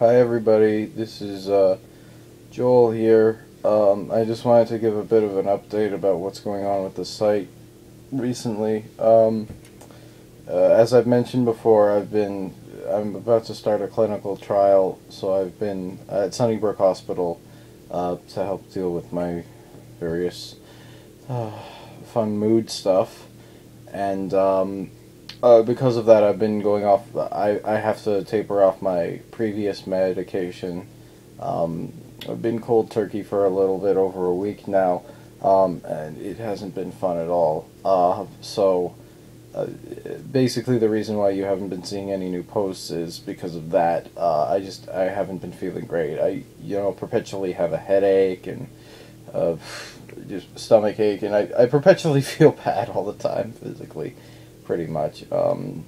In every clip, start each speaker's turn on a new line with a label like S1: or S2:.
S1: Hi everybody, this is uh, Joel here. Um, I just wanted to give a bit of an update about what's going on with the site recently. Um, uh, as I've mentioned before, I've been I'm about to start a clinical trial, so I've been at Sunnybrook Hospital uh, to help deal with my various uh, fun mood stuff, and um, uh, because of that, I've been going off. I, I have to taper off my previous medication. Um, I've been cold turkey for a little bit over a week now, um, and it hasn't been fun at all. Uh, so, uh, basically, the reason why you haven't been seeing any new posts is because of that. Uh, I just I haven't been feeling great. I you know perpetually have a headache and uh, just stomach ache, and I, I perpetually feel bad all the time physically pretty much. Um,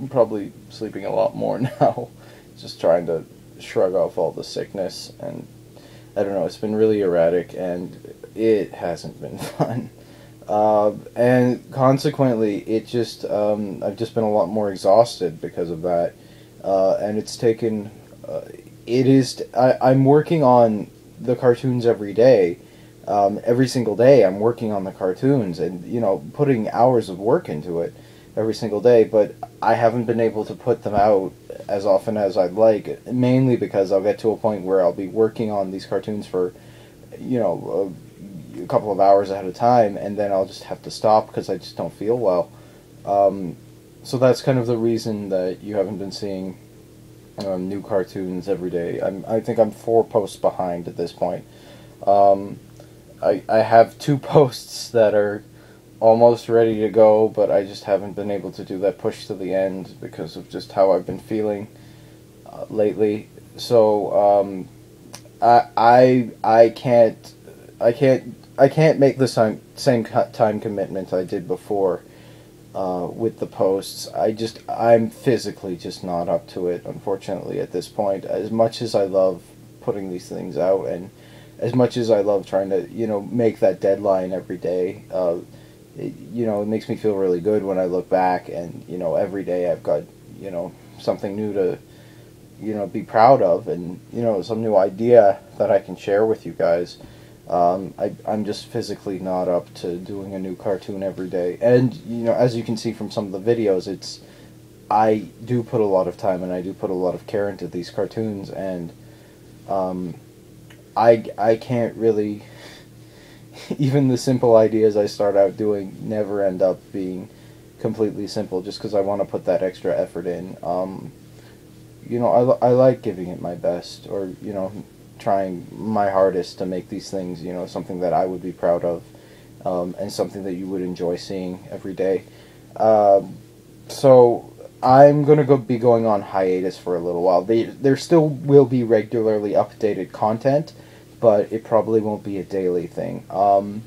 S1: I'm probably sleeping a lot more now, just trying to shrug off all the sickness, and I don't know, it's been really erratic, and it hasn't been fun. Uh, and consequently, it just, um, I've just been a lot more exhausted because of that, uh, and it's taken, uh, it is, I'm working on the cartoons every day, um, every single day I'm working on the cartoons and you know putting hours of work into it every single day but I haven't been able to put them out as often as I'd like mainly because I'll get to a point where I'll be working on these cartoons for you know a, a couple of hours at a time and then I'll just have to stop because I just don't feel well. Um, so that's kind of the reason that you haven't been seeing um, new cartoons every day. I think I'm four posts behind at this point. Um, I, I have two posts that are almost ready to go, but I just haven't been able to do that push to the end because of just how I've been feeling uh, lately. So um, I I I can't I can't I can't make the same same time commitment I did before uh, with the posts. I just I'm physically just not up to it. Unfortunately, at this point, as much as I love putting these things out and as much as I love trying to, you know, make that deadline every day, uh, it, you know, it makes me feel really good when I look back and, you know, every day I've got, you know, something new to, you know, be proud of and, you know, some new idea that I can share with you guys. Um, I, I'm just physically not up to doing a new cartoon every day. And, you know, as you can see from some of the videos, it's, I do put a lot of time and I do put a lot of care into these cartoons and, um, I, I can't really even the simple ideas I start out doing never end up being completely simple just because I want to put that extra effort in. Um, you know, I, I like giving it my best or, you know, trying my hardest to make these things, you know, something that I would be proud of um, and something that you would enjoy seeing every day. Um, so I'm going to go be going on hiatus for a little while. They, there still will be regularly updated content but it probably won't be a daily thing. Um,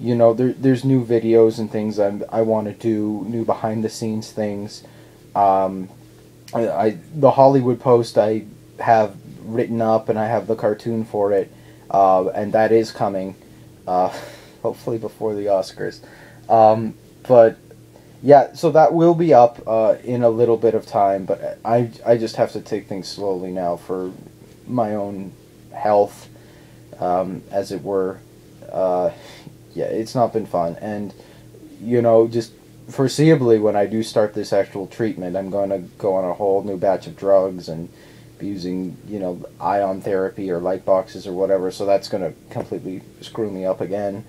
S1: you know, there, there's new videos and things I'm, I want to do, new behind the scenes things. Um, I, I, the Hollywood Post I have written up and I have the cartoon for it, uh, and that is coming, uh, hopefully before the Oscars. Um, but yeah, so that will be up uh, in a little bit of time, but I, I just have to take things slowly now for my own health um, as it were. Uh, yeah, it's not been fun. And, you know, just foreseeably, when I do start this actual treatment, I'm going to go on a whole new batch of drugs and be using, you know, ion therapy or light boxes or whatever. So that's going to completely screw me up again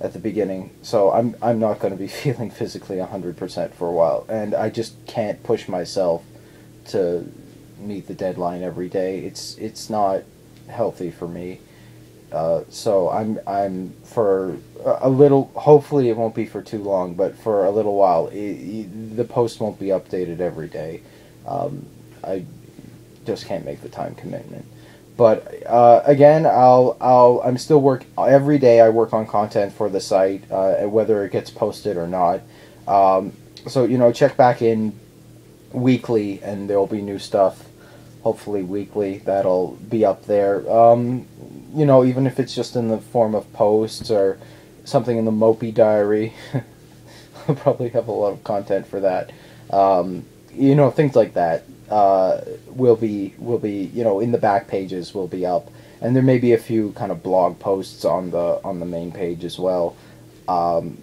S1: at the beginning. So I'm I'm not going to be feeling physically 100% for a while. And I just can't push myself to meet the deadline every day. It's it's not healthy for me. Uh, so I'm I'm for a little. Hopefully, it won't be for too long, but for a little while, it, it, the post won't be updated every day. Um, I just can't make the time commitment. But uh, again, I'll I'll I'm still work every day. I work on content for the site, uh, whether it gets posted or not. Um, so you know, check back in weekly, and there'll be new stuff. Hopefully, weekly that'll be up there. Um, you know, even if it's just in the form of posts or something in the Mopey Diary, I'll probably have a lot of content for that. Um, you know, things like that. Uh, will be will be you know in the back pages will be up, and there may be a few kind of blog posts on the on the main page as well. Um,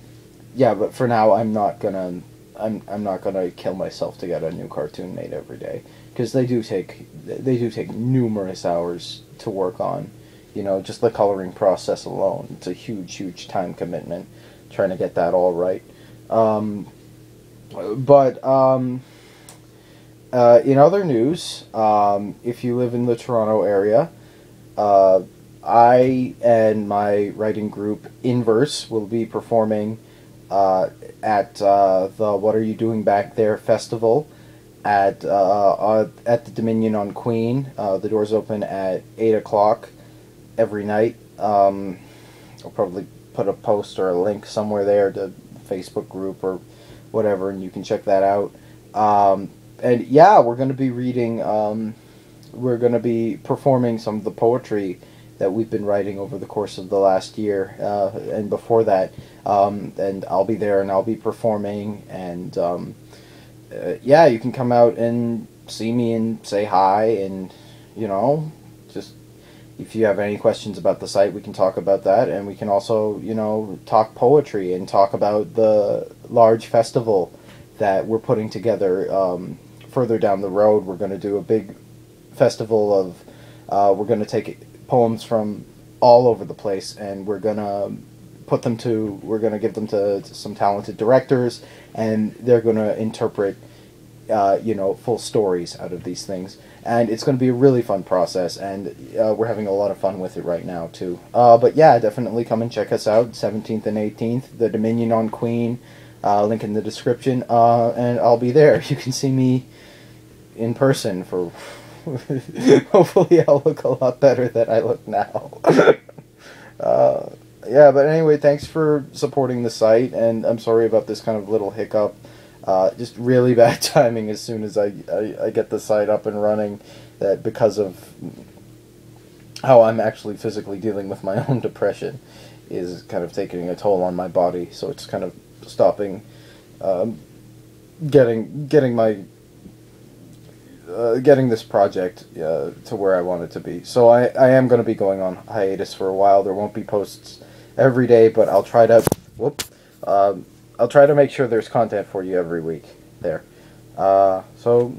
S1: yeah, but for now, I'm not gonna I'm I'm not gonna kill myself to get a new cartoon made every day because they do take they do take numerous hours to work on. You know, just the coloring process alone, it's a huge, huge time commitment trying to get that all right. Um, but um, uh, in other news, um, if you live in the Toronto area, uh, I and my writing group Inverse will be performing uh, at uh, the What Are You Doing Back There festival at uh, uh, at the Dominion on Queen. the doors open at eight o'clock every night. Um, I'll probably put a post or a link somewhere there to Facebook group or whatever, and you can check that out. Um, and yeah, we're going to be reading. Um, we're going to be performing some of the poetry that we've been writing over the course of the last year uh, and before that. Um, and I'll be there and I'll be performing. And um, uh, yeah, you can come out and see me and say hi and you know just if you have any questions about the site, we can talk about that, and we can also, you know, talk poetry and talk about the large festival that we're putting together um, further down the road. We're going to do a big festival of, uh, we're going to take poems from all over the place, and we're going to put them to, we're going to give them to, to, some talented directors, and they're going to interpret, uh, you know, full stories out of these things and it's going to be a really fun process, and uh, we're having a lot of fun with it right now too. Uh, but yeah, definitely come and check us out, 17th and 18th, the Dominion on Queen, uh, link in the description, uh, and I'll be there. You can see me in person for. Hopefully, I'll look a lot better than I look now. Uh, yeah, but anyway, thanks for supporting the site, and I'm sorry about this kind of little hiccup. Uh, just really bad timing as soon as I, I, I, get the site up and running that because of how I'm actually physically dealing with my own depression is kind of taking a toll on my body so it's kind of stopping um, getting getting my uh, getting this project uh, to where I want it to be so I, I am going to be going on hiatus for a while there won't be posts every day but I'll try to whoop um, I'll try to make sure there's content for you every week there. Uh, so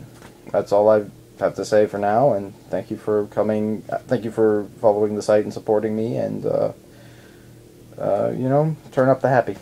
S1: that's all I have to say for now, and thank you for coming. Thank you for following the site and supporting me, and uh, uh, you know, turn up the happy.